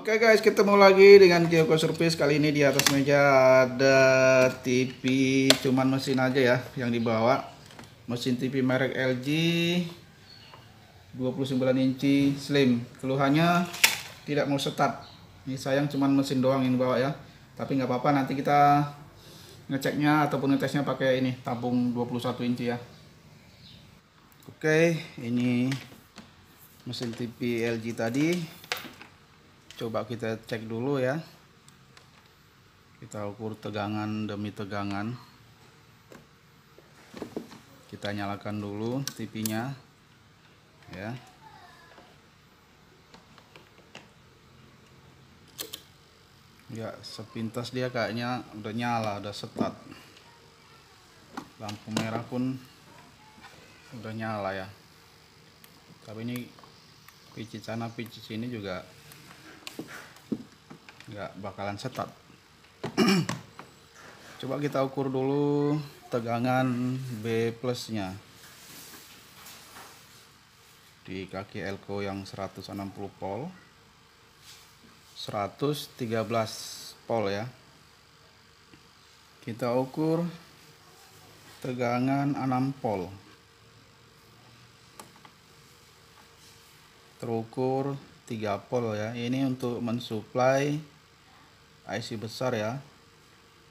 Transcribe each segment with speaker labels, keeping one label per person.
Speaker 1: Oke guys, ketemu lagi dengan Kyoko Service. Kali ini di atas meja ada TV cuman mesin aja ya yang dibawa. Mesin TV merek LG 29 inci slim. Keluhannya tidak mau start. Ini sayang cuman mesin doang yang dibawa ya. Tapi nggak apa-apa nanti kita ngeceknya ataupun ngetesnya pakai ini tabung 21 inci ya. Oke, ini mesin TV LG tadi coba kita cek dulu ya. Kita ukur tegangan demi tegangan. Kita nyalakan dulu TV nya ya. Ya sepintas dia kayaknya udah nyala udah setat. Lampu merah pun udah nyala ya. Tapi ini pici sana pici sini juga nggak bakalan setat. Coba kita ukur dulu tegangan B plusnya. Di kaki elko yang 160 volt 113 volt ya. Kita ukur tegangan 6 volt terukur 3 volt ya. Ini untuk mensuplai IC besar ya.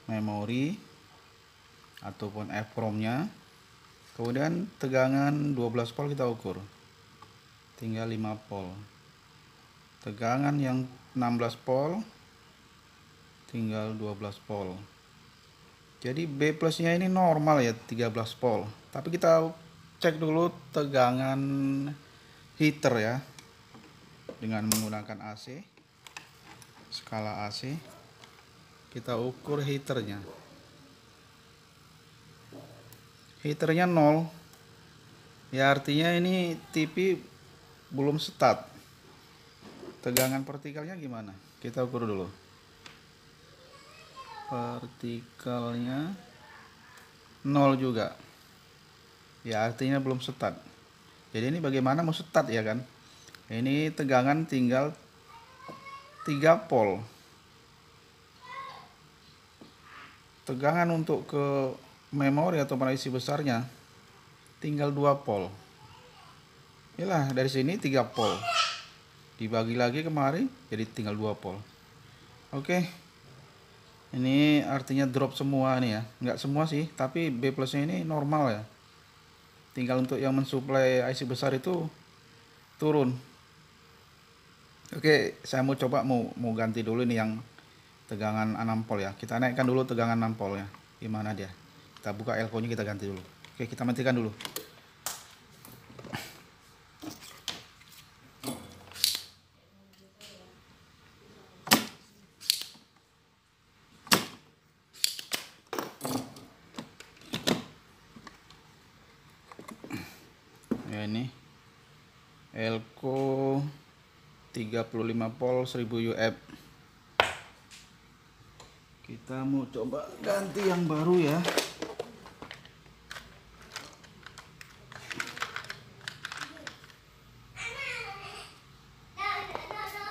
Speaker 1: Memori ataupun EEPROM nya kemudian tegangan 12 volt kita ukur. Tinggal 5 volt tegangan yang 16 volt tinggal 12 volt jadi B plusnya ini normal ya 13 volt tapi kita cek dulu tegangan heater ya dengan menggunakan AC skala AC kita ukur heaternya. Heaternya 0 ya artinya ini TV belum start. Tegangan vertikalnya gimana? Kita ukur dulu. Vertikalnya 0 juga. Ya artinya belum start. Jadi ini bagaimana mau start ya kan ini tegangan tinggal 3 volt tegangan untuk ke memori atau isi besarnya tinggal 2 volt inilah dari sini 3 volt dibagi lagi kemarin jadi tinggal 2 volt oke. Ini artinya drop semua nih ya. Nggak semua sih tapi B plusnya ini normal ya. Tinggal untuk yang mensuplai IC besar itu turun oke saya mau coba mau mau ganti dulu nih yang tegangan 6 volt ya. Kita naikkan dulu tegangan 6 volt ya. Gimana dia? Kita buka elko nya kita ganti dulu. Oke kita matikan dulu. Ya ini. Elko 35 volt 1000 UF kita mau coba ganti yang baru ya.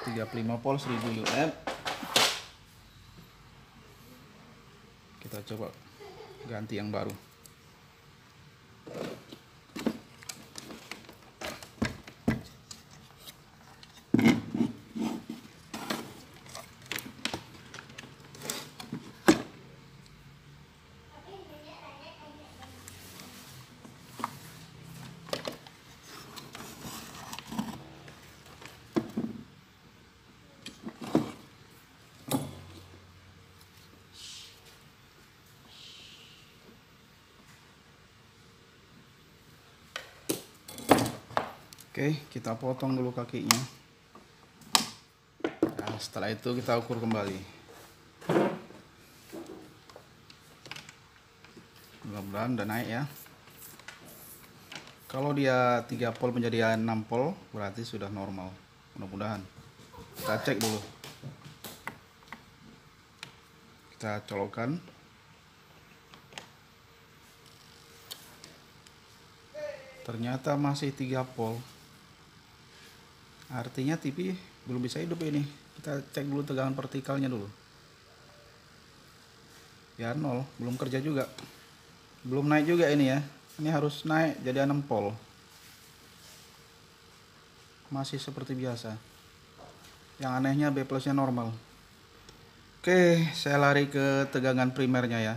Speaker 1: tiga puluh lima volt 1000 UF kita coba ganti yang baru Oke, kita potong dulu kakinya. Nah, setelah itu kita ukur kembali. Mudah-mudahan udah naik ya. Kalau dia 3 volt menjadi 6 volt, berarti sudah normal. Mudah-mudahan. Kita cek dulu. Kita colokkan. Ternyata masih 3 volt artinya TV belum bisa hidup ini. Kita cek dulu tegangan vertikalnya dulu. Ya nol. Belum kerja juga. Belum naik juga ini ya. Ini harus naik jadi 6 pol. Masih seperti biasa. Yang anehnya B plusnya normal. Oke saya lari ke tegangan primernya ya.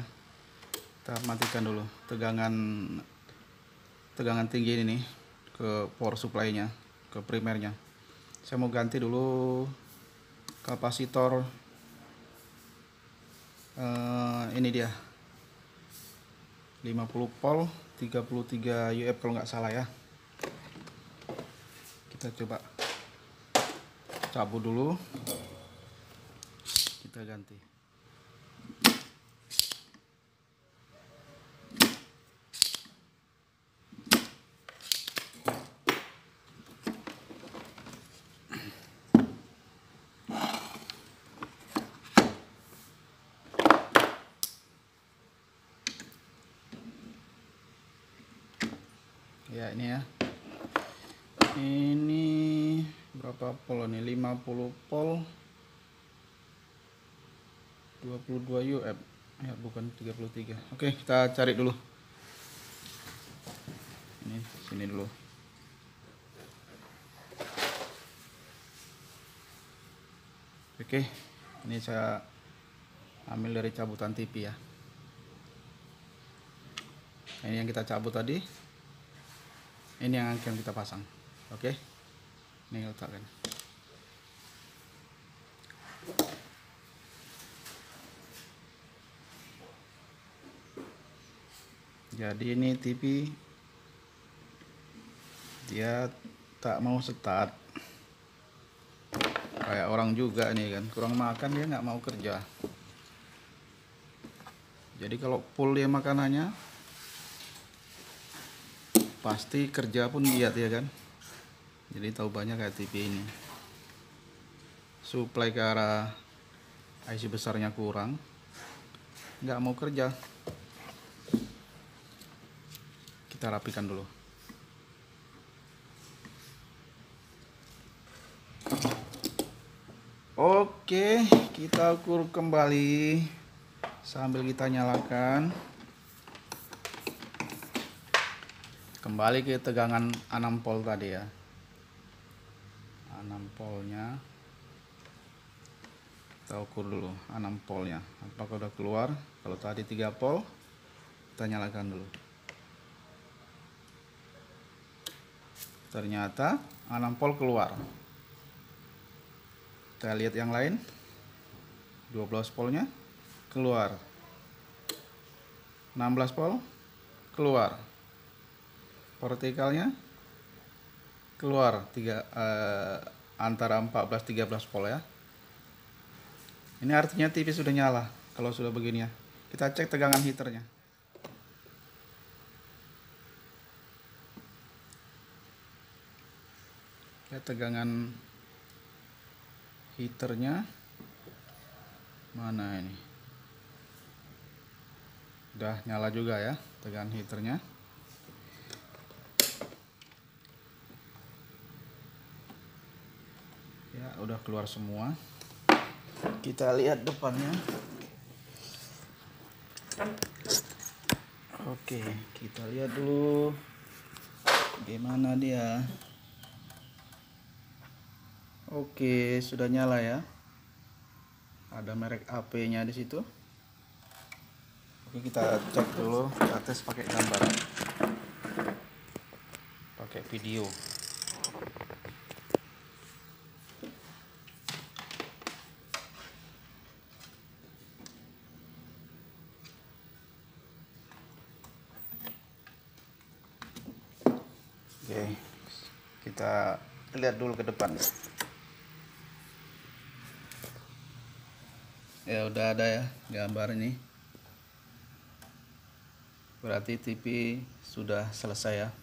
Speaker 1: Kita matikan dulu tegangan tegangan tinggi ini nih ke power supply nya ke primernya saya mau ganti dulu kapasitor uh, ini dia. 50 volt 33 UF kalau nggak salah ya. Kita coba cabut dulu. Kita ganti ya ini ya. Ini berapa pol ini? 50 pol. 22 UF ya bukan 33 oke kita cari dulu. Ini sini dulu. Oke ini saya ambil dari cabutan TV ya. Ini yang kita cabut tadi ini yang akan kita pasang. Oke? Ini letakkan jadi ini TV dia tak mau start. Kayak orang juga nih kan kurang makan dia nggak mau kerja. Jadi kalau full dia makanannya pasti kerja pun giat ya kan? Jadi tahu banyak kayak TV ini. Supply ke arah IC besarnya kurang nggak mau kerja. Kita rapikan dulu. Oke, kita ukur kembali sambil kita nyalakan. Kembali ke tegangan 6 volt tadi ya. 6 voltnya kita ukur dulu 6 voltnya apakah udah keluar? Kalau tadi 3 volt kita nyalakan dulu. Ternyata 6 volt keluar. Kita lihat yang lain. 12 voltnya keluar. 16 volt keluar vertikalnya? Keluar tiga eh, antara 14 13 volt ya. Ini artinya TV sudah nyala kalau sudah begini ya. Kita cek tegangan heaternya. Ya tegangan heaternya mana ini? Udah nyala juga ya tegangan heaternya ya udah keluar semua. Kita lihat depannya. Oke kita lihat dulu. Gimana dia? Oke sudah nyala ya. Ada merek AP nya di situ. Oke kita cek dulu. Kita tes pakai gambar. Pakai video Oke, kita lihat dulu ke depan. Ya udah ada ya gambar ini. Berarti TV sudah selesai ya.